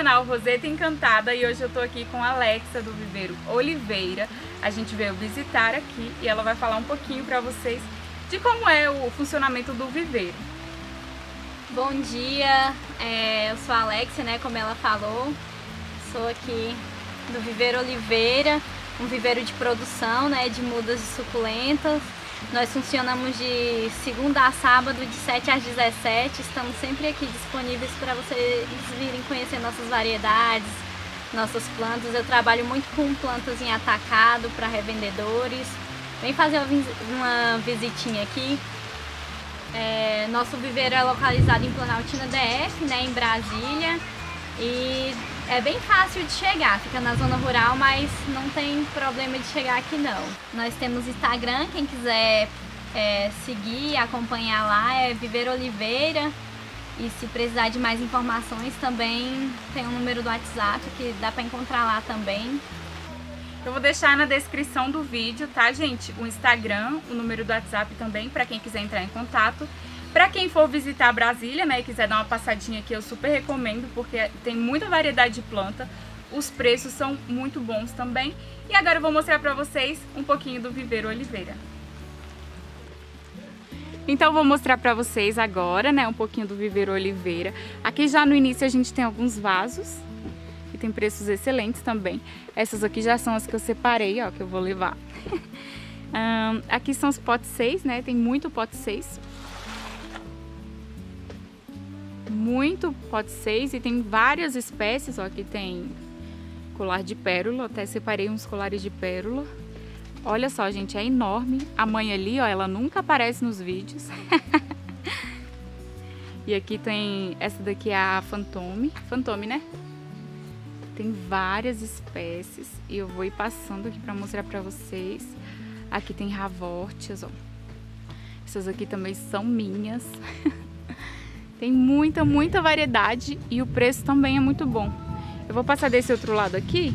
canal Roseta Encantada e hoje eu tô aqui com a Alexa do Viveiro Oliveira. A gente veio visitar aqui e ela vai falar um pouquinho para vocês de como é o funcionamento do viveiro. Bom dia, é, eu sou a Alexia, né, como ela falou, sou aqui do Viveiro Oliveira, um viveiro de produção, né, de mudas e suculentas. Nós funcionamos de segunda a sábado, de 7 às 17. Estamos sempre aqui disponíveis para vocês virem conhecer nossas variedades, nossas plantas. Eu trabalho muito com plantas em atacado para revendedores. Vem fazer uma visitinha aqui. É, nosso viveiro é localizado em Planaltina DF, né, em Brasília. E é bem fácil de chegar, fica na zona rural, mas não tem problema de chegar aqui não. Nós temos Instagram, quem quiser é, seguir, acompanhar lá, é Viver Oliveira. E se precisar de mais informações também tem um número do WhatsApp que dá para encontrar lá também. Eu vou deixar na descrição do vídeo, tá, gente? O Instagram, o número do WhatsApp também, para quem quiser entrar em contato. Para quem for visitar Brasília, né, e quiser dar uma passadinha aqui, eu super recomendo, porque tem muita variedade de planta, os preços são muito bons também. E agora eu vou mostrar para vocês um pouquinho do Viveiro Oliveira. Então vou mostrar para vocês agora, né, um pouquinho do Viveiro Oliveira. Aqui já no início a gente tem alguns vasos, que tem preços excelentes também. Essas aqui já são as que eu separei, ó, que eu vou levar. um, aqui são os potes 6, né, tem muito pote 6 muito pote 6 e tem várias espécies, ó, aqui tem colar de pérola, até separei uns colares de pérola. Olha só, gente, é enorme. A mãe ali, ó, ela nunca aparece nos vídeos. e aqui tem, essa daqui é a Fantome, Fantome, né? Tem várias espécies e eu vou ir passando aqui para mostrar para vocês. Aqui tem ravortias, ó. Essas aqui também são minhas. Tem muita, muita variedade e o preço também é muito bom. Eu vou passar desse outro lado aqui,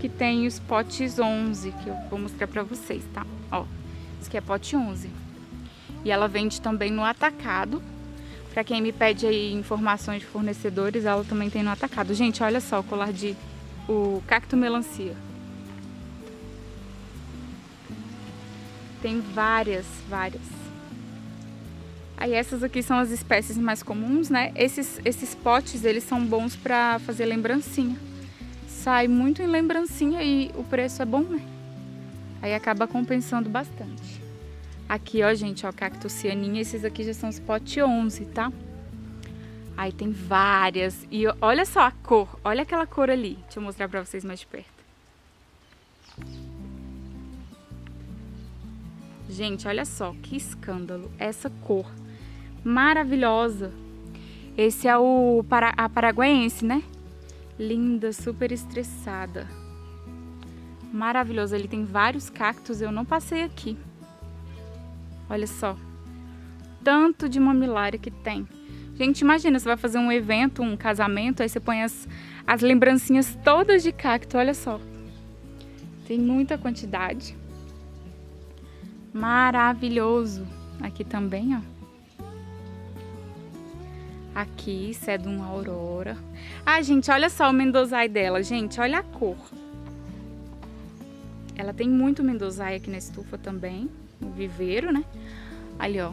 que tem os potes 11, que eu vou mostrar pra vocês, tá? Ó, esse aqui é pote 11. E ela vende também no atacado. Pra quem me pede aí informações de fornecedores, ela também tem no atacado. Gente, olha só o colar de... o cacto melancia. Tem várias, várias. Aí essas aqui são as espécies mais comuns, né? Esses, esses potes, eles são bons para fazer lembrancinha. Sai muito em lembrancinha e o preço é bom, né? Aí acaba compensando bastante. Aqui, ó, gente, ó, cactucianinha. Esses aqui já são os potes 11, tá? Aí tem várias. E olha só a cor. Olha aquela cor ali. Deixa eu mostrar pra vocês mais de perto. Gente, olha só que escândalo. Essa cor maravilhosa. Esse é o a paraguaiense, né? Linda, super estressada. Maravilhoso. Ele tem vários cactos, eu não passei aqui. Olha só. Tanto de mamilária que tem. Gente, imagina, você vai fazer um evento, um casamento, aí você põe as, as lembrancinhas todas de cacto, olha só. Tem muita quantidade. Maravilhoso. Aqui também, ó. Aqui, Sedum Aurora. Ah, gente, olha só o mendozai dela, gente. Olha a cor. Ela tem muito mendozai aqui na estufa também. No viveiro, né? Ali, ó.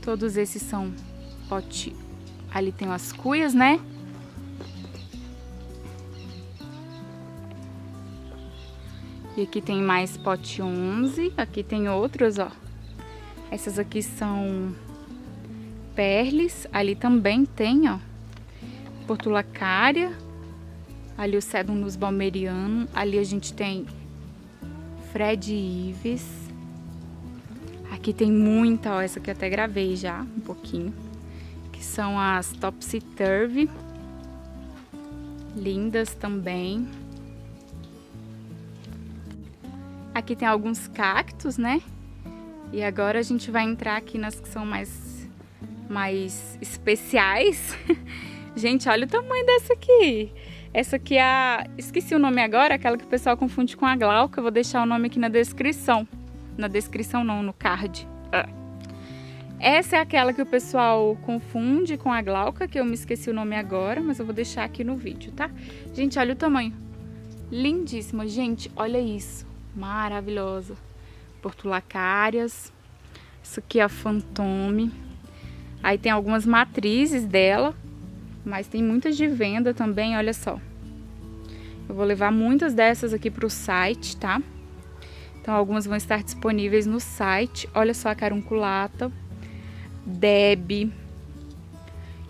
Todos esses são pote. Ali tem as cuias, né? E aqui tem mais pote 11. Aqui tem outros, ó. Essas aqui são perles. Ali também tem, ó. Portulacária. Ali o Sedum nos Balmeriano. Ali a gente tem Fred Ives. Aqui tem muita, ó. Essa aqui eu até gravei já, um pouquinho. Que são as Topsy Turvy. Lindas também. Aqui tem alguns cactos, né? E agora a gente vai entrar aqui nas que são mais, mais especiais. gente, olha o tamanho dessa aqui. Essa aqui é a... Esqueci o nome agora, aquela que o pessoal confunde com a glauca. vou deixar o nome aqui na descrição. Na descrição não, no card. Ah. Essa é aquela que o pessoal confunde com a glauca, que eu me esqueci o nome agora, mas eu vou deixar aqui no vídeo, tá? Gente, olha o tamanho. Lindíssima. Gente, olha isso. Maravilhosa. Portulacárias. Isso aqui é a Fantome. Aí tem algumas matrizes dela, mas tem muitas de venda também, olha só. Eu vou levar muitas dessas aqui para o site, tá? Então algumas vão estar disponíveis no site. Olha só a carunculata. Deb.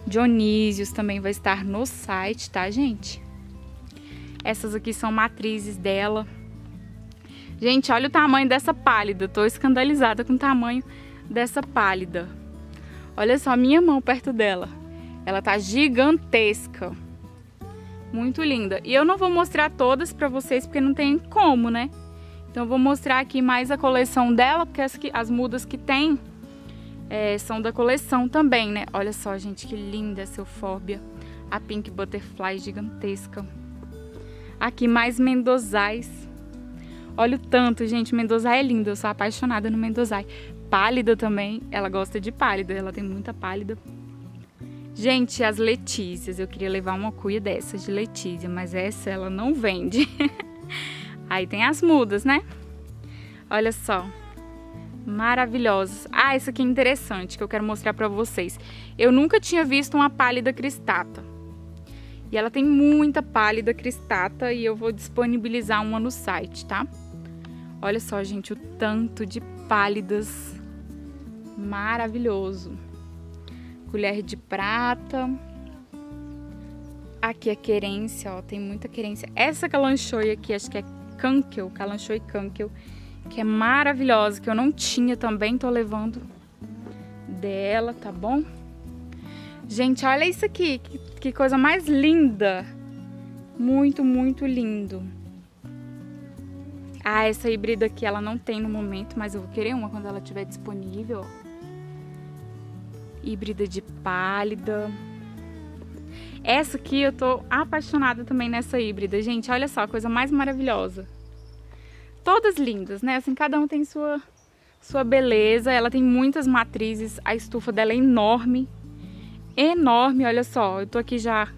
Dionísios também vai estar no site, tá, gente? Essas aqui são matrizes dela. Gente, olha o tamanho dessa pálida. Tô escandalizada com o tamanho dessa pálida. Olha só a minha mão perto dela. Ela tá gigantesca. Muito linda. E eu não vou mostrar todas pra vocês porque não tem como, né? Então eu vou mostrar aqui mais a coleção dela, porque as, que, as mudas que tem é, são da coleção também, né? Olha só, gente, que linda essa eufórbia. A Pink Butterfly gigantesca. Aqui mais mendozais. Olha o tanto, gente. Mendozai é lindo. Eu sou apaixonada no mendozai. Pálida também. Ela gosta de pálida. Ela tem muita pálida. Gente, as Letícias. Eu queria levar uma cuia dessas de Letícia, mas essa ela não vende. Aí tem as mudas, né? Olha só maravilhosas. Ah, essa aqui é interessante que eu quero mostrar para vocês. Eu nunca tinha visto uma pálida cristata. E ela tem muita pálida cristata e eu vou disponibilizar uma no site, tá? Olha só, gente, o tanto de pálidas maravilhoso. Colher de prata. Aqui é querência, ó, tem muita querência. Essa calanchoe aqui, acho que é cankel, calanchoe cankel que é maravilhosa, que eu não tinha também, tô levando dela, tá bom? Gente, olha isso aqui, que, que coisa mais linda. Muito, muito lindo. Ah, essa híbrida aqui ela não tem no momento, mas eu vou querer uma quando ela estiver disponível. Híbrida de pálida. Essa aqui eu tô apaixonada também nessa híbrida. Gente, olha só, coisa mais maravilhosa todas lindas, né? Assim, cada um tem sua, sua beleza. Ela tem muitas matrizes, a estufa dela é enorme. Enorme, olha só. Eu tô aqui já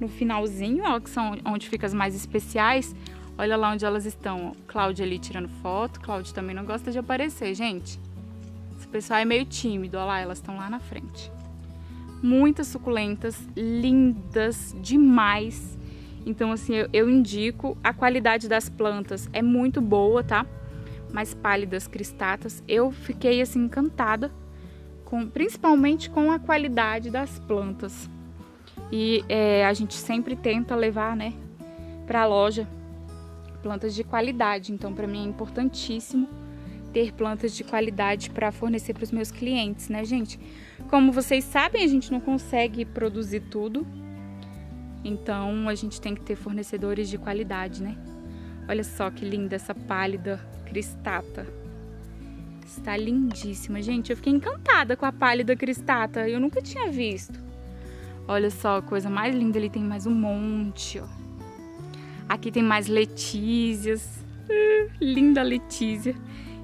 no finalzinho, ó, que são onde ficam as mais especiais. Olha lá onde elas estão, ó. Cláudia ali tirando foto. Cláudia também não gosta de aparecer, gente. Esse pessoal é meio tímido, olha lá, elas estão lá na frente. Muitas suculentas, lindas demais. Então, assim, eu, eu indico. A qualidade das plantas é muito boa, tá? Mais pálidas, cristatas. Eu fiquei, assim, encantada. Com, principalmente com a qualidade das plantas. E é, a gente sempre tenta levar, né, para a loja plantas de qualidade. Então, para mim é importantíssimo ter plantas de qualidade para fornecer para os meus clientes, né, gente? Como vocês sabem, a gente não consegue produzir tudo, então a gente tem que ter fornecedores de qualidade, né? Olha só que linda essa pálida cristata. Está lindíssima, gente. Eu fiquei encantada com a pálida cristata. Eu nunca tinha visto. Olha só, coisa mais linda. Ele tem mais um monte, ó. Aqui tem mais letísias. Uh, linda letísia.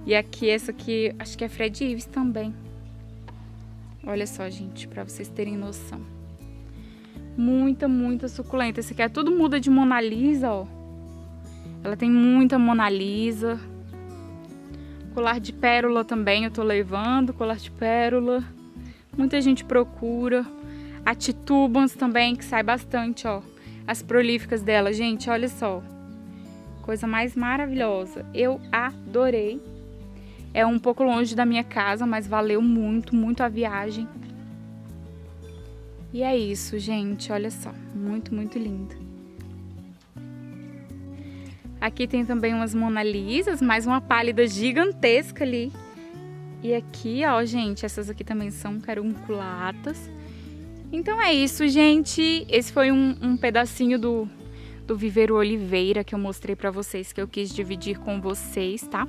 E aqui, essa aqui, acho que é Fred Ives também. Olha só, gente, para vocês terem noção. Muita, muita suculenta. Esse aqui é tudo muda de Mona Lisa, ó. Ela tem muita Mona Lisa. Colar de pérola também eu tô levando, colar de pérola. Muita gente procura. A titubans também, que sai bastante, ó. As prolíficas dela, gente, olha só. Coisa mais maravilhosa. Eu adorei. É um pouco longe da minha casa, mas valeu muito, muito a viagem. E é isso, gente, olha só, muito, muito lindo. Aqui tem também umas Mona Lisas, mais uma pálida gigantesca ali. E aqui, ó, gente, essas aqui também são carunculatas. Então é isso, gente. Esse foi um, um pedacinho do, do Viveiro Oliveira que eu mostrei para vocês, que eu quis dividir com vocês, tá?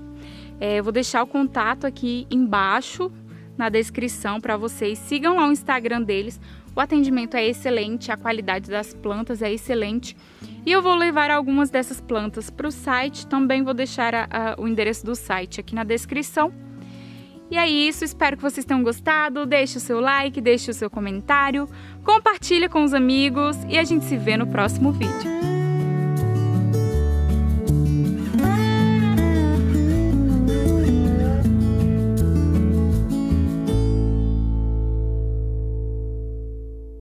É, eu vou deixar o contato aqui embaixo na descrição para vocês. Sigam lá o Instagram deles. O atendimento é excelente, a qualidade das plantas é excelente. E eu vou levar algumas dessas plantas para o site. Também vou deixar a, a, o endereço do site aqui na descrição. E é isso, espero que vocês tenham gostado. Deixe o seu like, deixe o seu comentário, compartilhe com os amigos e a gente se vê no próximo vídeo.